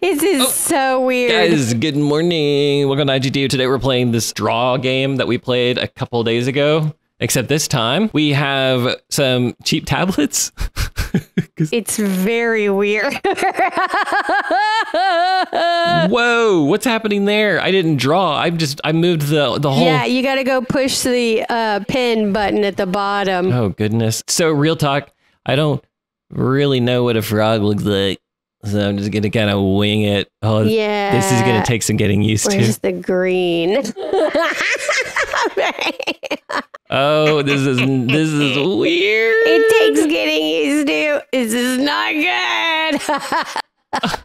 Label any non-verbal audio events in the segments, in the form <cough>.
This is so weird. Guys, good morning. Welcome to IGDU. Today we're playing this draw game that we played a couple days ago. Except this time we have some cheap tablets. <laughs> It's very weird. <laughs> Whoa, what's happening there? I didn't draw. I just I moved the the whole yeah, you got to go push the uh, pin button at the bottom. Oh goodness. So real talk, I don't really know what a frog looks like. So I'm just gonna kind of wing it. Oh, yeah. this is gonna take some getting used to. Where's to. the green? <laughs> <laughs> Oh, this is this is weird. it takes getting used to. This is not good.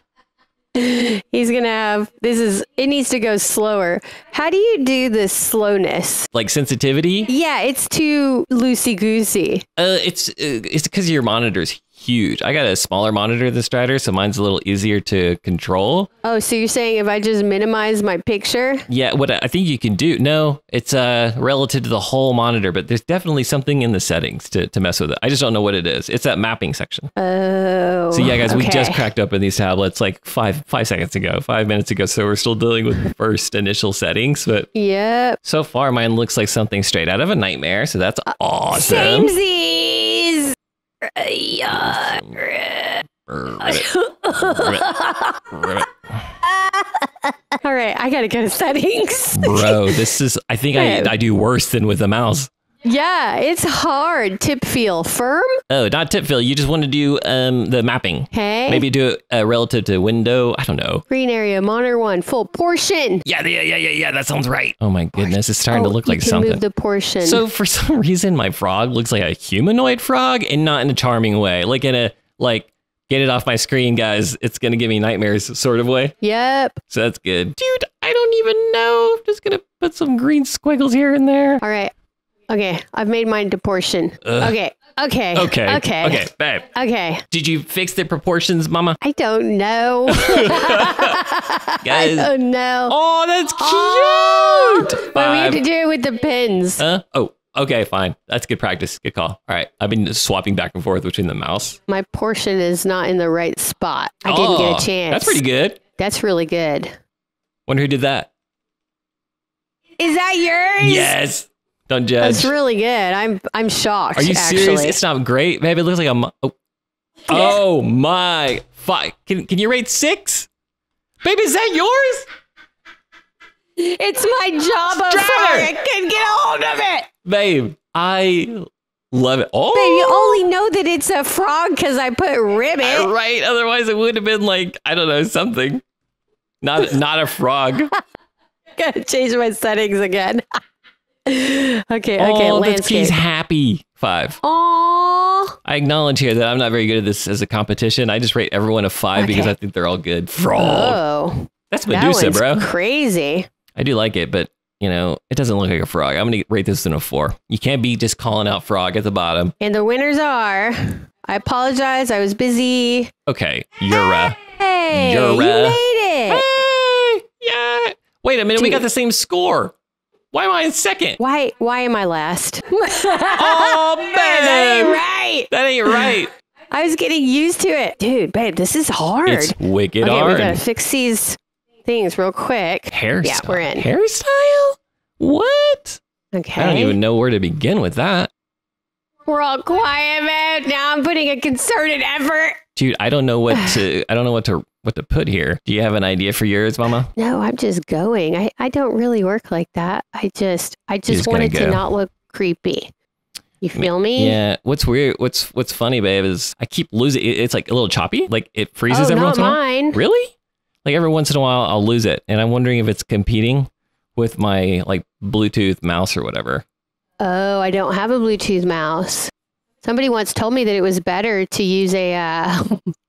<laughs> He's gonna have this is it needs to go slower. How do you do the slowness? like sensitivity. Yeah, it's too loosey goosey. Uh, it's uh, it's because your monitor's huge. I got a smaller monitor than Strider, so mine's a little easier to control. Oh, so you're saying if I just minimize my picture? Yeah, what I think you can do. No, it's uh relative to the whole monitor, but there's definitely something in the settings to to mess with it. I just don't know what it is. It's that mapping section. Oh. So yeah, guys, we just okay. cracked open these tablets like five five seconds ago, five minutes ago. So we're still dealing with the first initial settings, but yeah. so far mine looks like something straight out of a nightmare. So that's awesome. Samesies. Yeah. Ribbit. Ribbit. All right, I gotta go to settings. Bro, this is. I think I, I do worse than with the mouse. Yeah, it's hard. Tip feel firm. Oh, not tip feel. You just want to do um the mapping. Okay. Maybe do it uh, relative to window. I don't know. green area monitor one full portion. Yeah, yeah, yeah, yeah, yeah. That sounds right. Oh my goodness, it's starting Oh, to look like something. Move the portion. So for <laughs> some reason, my frog looks like a humanoid frog, and not in a charming way, like in a like get it off my screen, guys. It's gonna give me nightmares sort of way. yep. So that's good, dude. I don't even know. I'm just gonna put some green squiggles here and there. All right. Okay, I've made mine to portion. Ugh. Okay. Okay. Okay. Okay. Okay, babe. Okay. Did you fix the proportions, Mama? I don't know. <laughs> I Guys. don't know. Oh, that's Oh. cute. But we have to do it with the pins. Huh? Oh, okay, fine. That's good practice. Good call. All right. I've been swapping back and forth between the mouse. My portion is not in the right spot. I didn't Oh, get a oh, chance. That's pretty good. That's really good. Wonder who did that. Is that yours? Yes. Don't judge. That's really good. I'm I'm shocked. Are you actually. serious? It's not great, babe. It looks like a. mo- Oh, oh my! Five. Can can you rate six? Babe, is that yours? It's my job of Driver! I can get a hold of it. Babe, I love it. Oh, Babe, you only know that it's a frog because I put ribbit. right. Otherwise, it would have been like I don't know something. Not not a frog. <laughs> Gotta change my settings again. <laughs> okay, okay, oh, that's he's happy. Five. Aww. I acknowledge here that I'm not very good at this as a competition. I just rate everyone a five because I think they're all good. Frog. Oh, That's Medusa, one's bro. crazy. I do like it, but you know, it doesn't look like a frog. I'm gonna rate this in a four. You can't be just calling out frog at the bottom. And the winners are. I apologize. I was busy. Okay, you're uh Hey, You're, you made it. Hey, yeah. Wait a minute, we got the same score. Why am I in second? Why? Why am I last? <laughs> Oh man, <laughs> that ain't right. that ain't right. <laughs> I was getting used to it, dude. Babe, this is hard. It's wicked okay, we hard. gotta fix these things real quick. Hairstyle. Yeah, we're in. Hairstyle? What? Okay. I don't even know where to begin with that. We're all quiet, man. Now I'm putting a concerted effort. Dude, I don't know what to <sighs> I don't know what to what to put here. Do you have an idea for yours, Mama? No, I'm just going. I, I don't really work like that. I just I just, just wanted to not look creepy. You feel me? Yeah. What's weird? What's what's funny, babe, is I keep losing. it- It's like a little choppy. Like it freezes oh, every once in a while. Really? Like every once in a while, I'll lose it, and I'm wondering if it's competing with my like Bluetooth mouse or whatever. Oh, I don't have a Bluetooth mouse. Somebody once told me that it was better to use a. Uh, <laughs>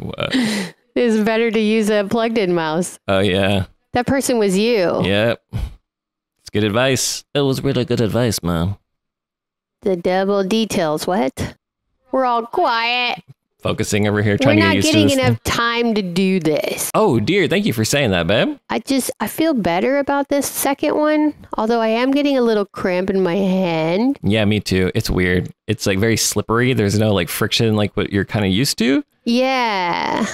What? it was better to use a plugged-in mouse. Oh yeah. That person was you. Yep. It's good advice. It was really good advice, man. The double details. What? We're all quiet. Focusing over here, We're trying to get not used getting to this. enough time to do this. Oh dear, thank you for saying that, babe. I just I feel better about this second one, although I am getting a little cramp in my hand. Yeah, me too. It's weird. It's like very slippery. There's no like friction like what you're kind of used to. Yeah.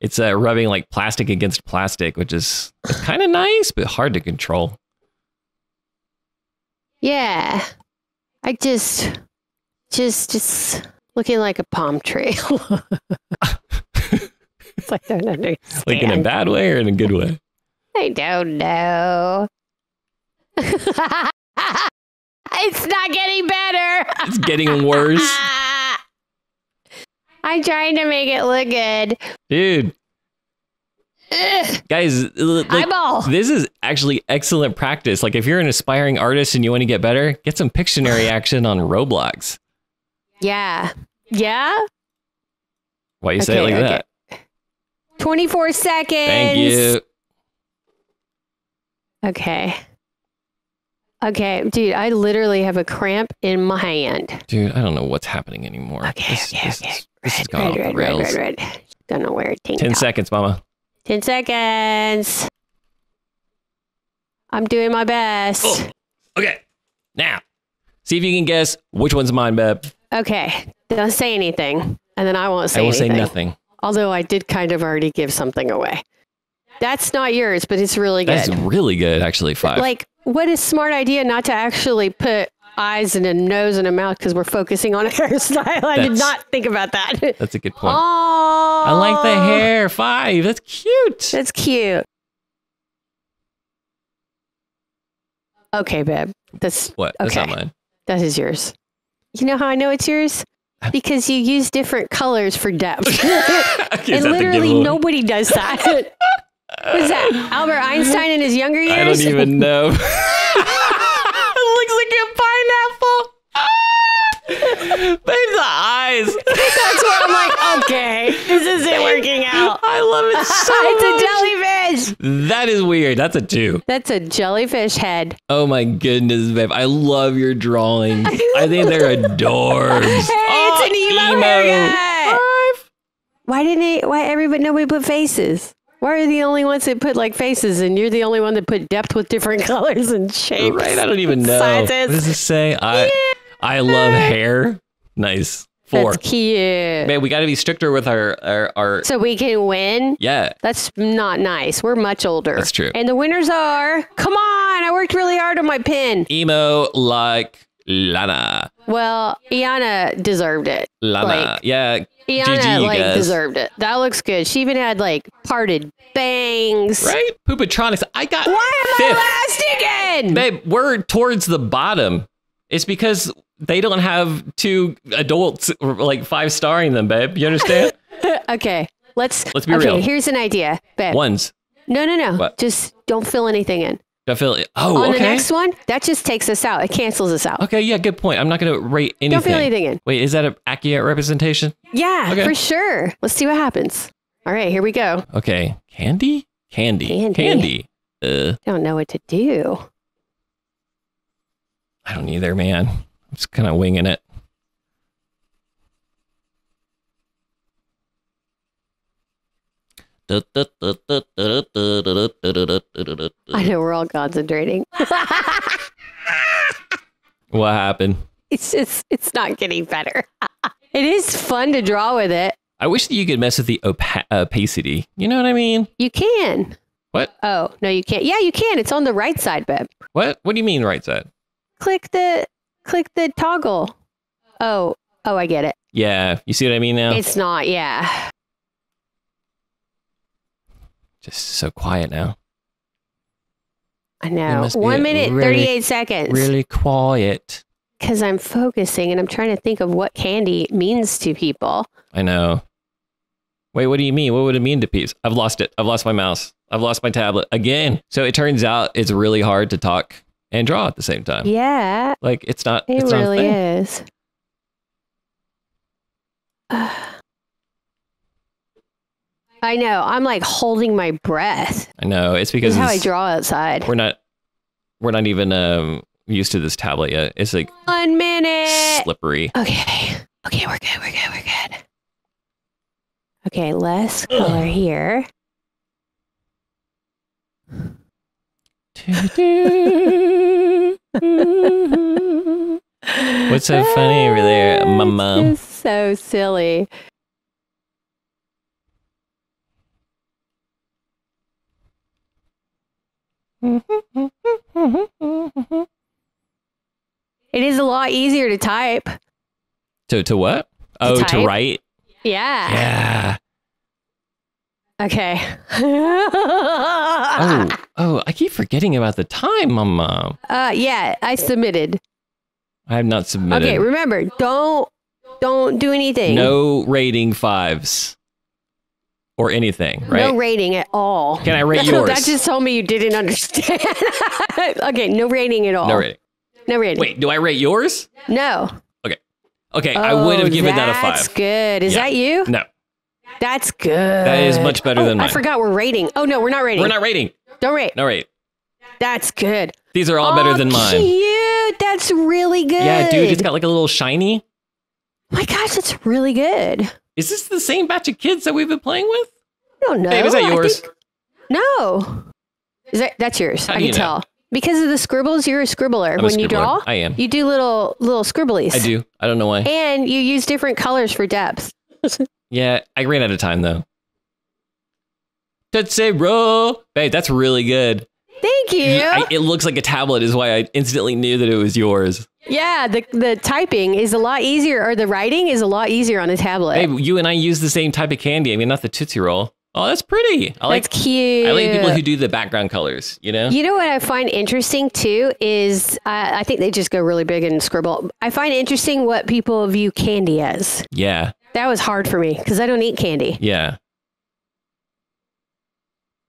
it's uh, rubbing like plastic against plastic, which is <sighs> kind of nice but hard to control. Yeah. I just, just, just looking like a palm tree. <laughs> it's like I don't understand. Like in a bad way or in a good way. I don't know. <laughs> it's not getting better. It's getting worse, <laughs> I'm trying to make it look good. dude. Ugh, Guys, like, eyeball. this is actually excellent practice. Like if you're an aspiring artist and you want to get better, get some Pictionary <sighs> action on Roblox. Yeah. Yeah. Why you say it like okay. that? 24 seconds. Thank you. Okay. Okay, dude, I literally have a cramp in my hand. Dude, I don't know what's happening anymore. Okay, this, okay, this, okay. is- this has Red, off red, the red, red, red, red. Don't know where it 10 out. seconds, mama. 10 seconds. I'm doing my best. Oh. Okay. Now, see if you can guess which one's mine, Beb. Okay, don't say anything, and then I won't say I will anything. say nothing. Although I did kind of already give something away. That's not yours, but it's really good. That's really good, actually. Five. Like, what a smart idea not to actually put eyes and a nose and a mouth because we're focusing on a <laughs> hairstyle. I did not think about that. That's a good point. Oh, I like the hair. Five. That's cute. That's cute. Okay, babe. That's What? That's not Okay. mine. that is yours. You know how I know it's yours? <laughs> Because you use different colors for depth. <laughs> Okay, and literally nobody does that. What's that? Albert Einstein in his younger years? I don't even know. Babe, the eyes. <laughs> That's where I'm like, okay, this isn't working out. I love it <laughs> so it's a jellyfish. That is weird. That's a two. That's a jellyfish head. Oh my goodness, babe. I love your drawings. <laughs> I think they're adorbs. Hey, it's oh, an emo, haircut. Five. Why didn't they? Why everybody? Nobody put faces. Why are the only ones that put like faces, and you're the only one that put depth with different colors and shapes? Right. I don't even know. Sizes. What does this say? I I love hair. Nice. Four. That's cute. Man, we got to be stricter with our, our our. So we can win. Yeah. That's not nice. We're much older. That's true. And the winners are. Come on! I worked really hard on my pin. Emo like Lana. Well, Iana deserved it. Lana. Like, yeah. Iana GG, like guys. deserved it. That looks good. She even had like parted bangs. Right? Poopatronics. I got Why am fifth. I last again? Babe, we're towards the bottom. It's because they don't have two adults like five starring them, babe. You understand? <laughs> Okay, let's Let's be okay, real. here's an idea, babe. Ones. No, no, no. What? Just don't fill anything in. I feel Oh, On okay. the next one, that just takes us out. It cancels us out. okay, yeah, good point. I'm not going to rate anything. Don't fill anything in. Wait, is that an accurate representation? Yeah, Okay. for sure. Let's see what happens. All right, here we go. Okay. Candy? Candy. Candy. Candy. Uh, Don't know what to do. I don't either, man. I'm just kind of winging it. I know we're all concentrating. <laughs> What happened? it's just it's not getting better. <laughs> it is fun to draw with it. I wish that you could mess with the opa- opacity. You know what I mean? You can. What? Oh, no, you can't. Yeah, you can. It's on the right side, babe. What? What do you mean right side? Click the click the toggle. Oh, oh, I get it. Yeah, you see what I mean now? It's not. Yeah. Just so quiet now. I know. One minute, really, 38 seconds. Really quiet. Because I'm focusing and I'm trying to think of what candy means to people. I know. Wait, what do you mean? What would it mean to peeps? I've lost it. I've lost my mouse. I've lost my tablet again. So it turns out it's really hard to talk and draw at the same time. Yeah, Like it's not. it it's not really thing. is. <sighs> I know. I'm like holding my breath. I know. It's because is how I draw outside. we're not. We're not even um, used to this tablet yet. It's like One minute. slippery. Okay. Okay, we're good. We're good. We're good. Okay, less color <sighs> here. <laughs> What's so funny over there, ah, my mom? so silly. it is a lot easier to type. To to what? Oh, to write. Yeah. Yeah. Okay. Oh, oh, I keep forgetting about the time, Mama. Uh, yeah, I submitted. I have not submitted. Okay, remember, don't don't do anything. no rating fives or anything, right? No rating at all. Can I rate <laughs> yours? that just told me you didn't understand. <laughs> okay, no rating at all. no rating. No rating. Wait, do I rate yours? No. Okay, Okay. I would have Oh, given that a five. That's good. Is Yeah. that you? No, That's good. that is much better Oh, than mine. I forgot we're rating. Oh no, we're not rating. We're not rating. Don't rate. No rate. That's good. These are all better Oh, than mine. Cute. That's really good. Yeah, dude, it's got like a little shiny. My gosh, that's really good. Is this the same batch of kids that we've been playing with? I don't know. Babe, is that yours? think- no. Is that that's yours? How I can you know? tell. Because of the scribbles, you're a scribbler. I'm a when you draw, I am. you do little little scribblies. I do. I don't know why. And you use different colors for depth. <laughs> Yeah, I ran out of time though. Tootsie Roll. Babe, that's really good. Thank you. I- it looks like a tablet, is why I instantly knew that it was yours. yeah, the the typing is a lot easier, or the writing is a lot easier on a tablet. Babe, you and I use the same type of candy. I mean, not the Tootsie Roll. Oh, that's pretty. I like. That's cute. I like people who do the background colors. You know. You know what I find interesting too is uh, I think they just go really big and scribble. I find interesting what people view candy as. Yeah. That was hard for me because I don't eat candy. Yeah.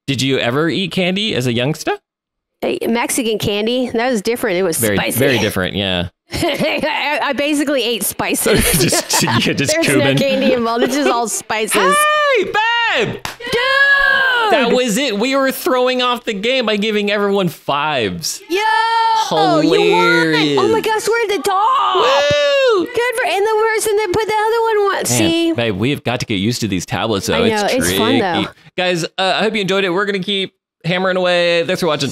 Did you ever eat candy as a youngster? Uh, Mexican candy that was different. It was Very, spicy. very different. Yeah. I, <laughs> I basically ate spices. <laughs> just, <laughs> yeah, just There's no candy involved. It's just all spices. Hey, babe! Dude! That was it. We were throwing off the game by giving everyone fives. Yo! You won! Hilarious. Oh my gosh, we're at the top. Woo! Good for and the person that put the other one. Man, See, babe, we have got to get used to these tablets, though. I know, it's it's tricky. fun, though. Guys, uh, I hope you enjoyed it. We're going to keep hammering away. Thanks for watching.